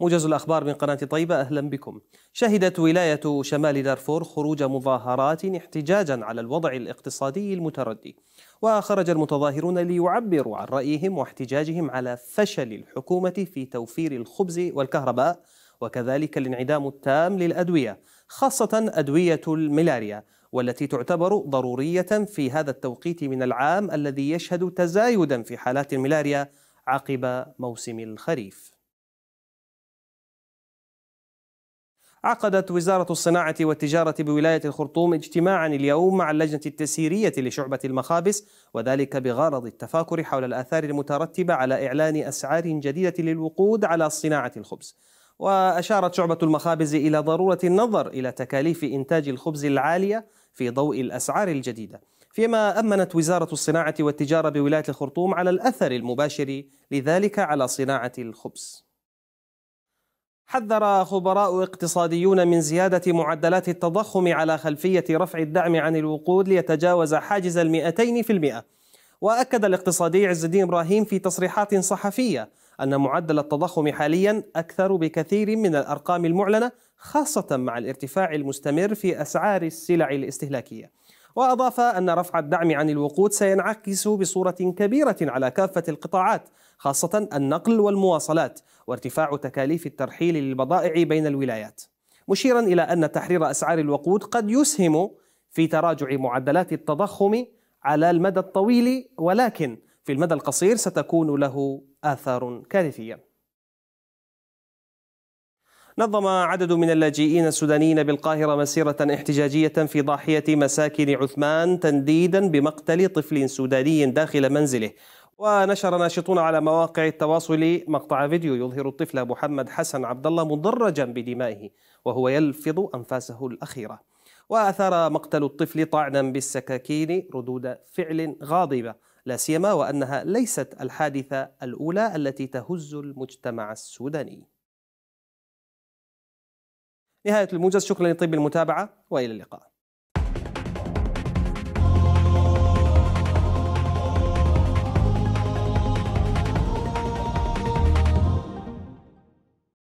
موجز الأخبار من قناة طيبة أهلا بكم. شهدت ولاية شمال دارفور خروج مظاهرات احتجاجا على الوضع الاقتصادي المتردي. وخرج المتظاهرون ليعبروا عن رأيهم واحتجاجهم على فشل الحكومة في توفير الخبز والكهرباء وكذلك الانعدام التام للأدوية خاصة أدوية الملاريا والتي تعتبر ضرورية في هذا التوقيت من العام الذي يشهد تزايدا في حالات الملاريا عقب موسم الخريف. عقدت وزارة الصناعة والتجارة بولاية الخرطوم اجتماعا اليوم مع اللجنة التسييرية لشعبة المخابز وذلك بغرض التفاكر حول الآثار المترتبة على إعلان أسعار جديدة للوقود على صناعة الخبز. وأشارت شعبة المخابز إلى ضرورة النظر إلى تكاليف إنتاج الخبز العالية في ضوء الأسعار الجديدة. فيما أمنت وزارة الصناعة والتجارة بولاية الخرطوم على الأثر المباشر لذلك على صناعة الخبز. حذر خبراء اقتصاديون من زيادة معدلات التضخم على خلفية رفع الدعم عن الوقود ليتجاوز حاجز المئتين في المئة. وأكد الاقتصادي عز الدين إبراهيم في تصريحات صحفية أن معدل التضخم حاليا أكثر بكثير من الأرقام المعلنة خاصة مع الارتفاع المستمر في أسعار السلع الاستهلاكية. وأضاف أن رفع الدعم عن الوقود سينعكس بصورة كبيرة على كافة القطاعات خاصة النقل والمواصلات وارتفاع تكاليف الترحيل للبضائع بين الولايات. مشيرا إلى أن تحرير أسعار الوقود قد يسهم في تراجع معدلات التضخم على المدى الطويل ولكن في المدى القصير ستكون له آثار كارثية. نظم عدد من اللاجئين السودانيين بالقاهرة مسيرة احتجاجية في ضاحية مساكن عثمان تنديدا بمقتل طفل سوداني داخل منزله. ونشر ناشطون على مواقع التواصل مقطع فيديو يظهر الطفل محمد حسن عبد الله مدرجا بدمائه وهو يلفظ أنفاسه الأخيرة. وأثار مقتل الطفل طعنا بالسكاكين ردود فعل غاضبة لا سيما وأنها ليست الحادثة الأولى التي تهز المجتمع السوداني. نهاية الموجز شكرا لطيب المتابعة وإلى اللقاء.